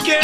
carefully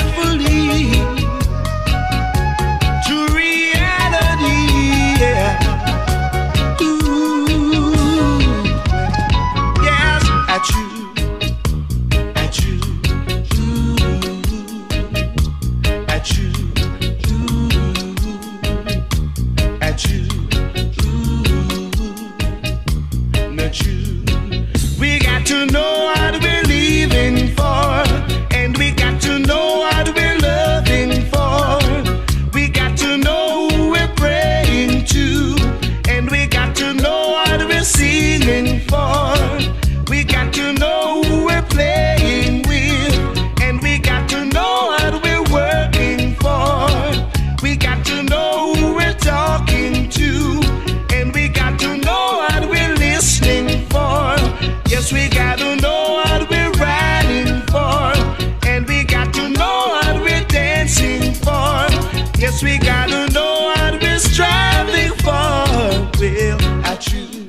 still at you.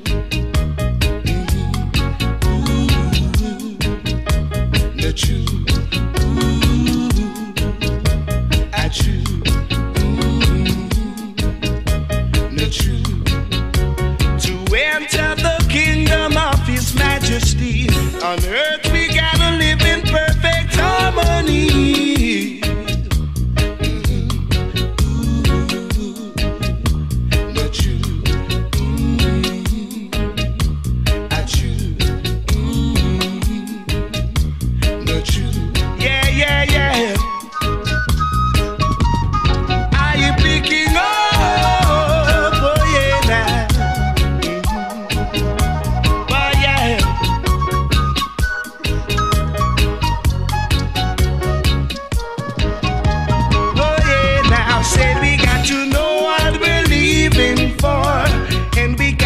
and we